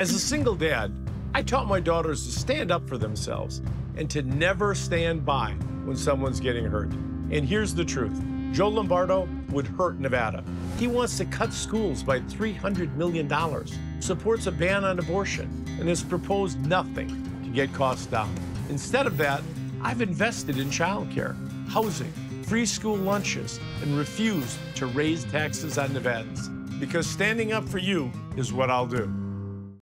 As a single dad, I taught my daughters to stand up for themselves and to never stand by when someone's getting hurt. And here's the truth Joe Lombardo would hurt Nevada. He wants to cut schools by $300 million, supports a ban on abortion, and has proposed nothing to get costs down. Instead of that, I've invested in childcare, housing, free school lunches, and refused to raise taxes on Nevadans. Because standing up for you is what I'll do.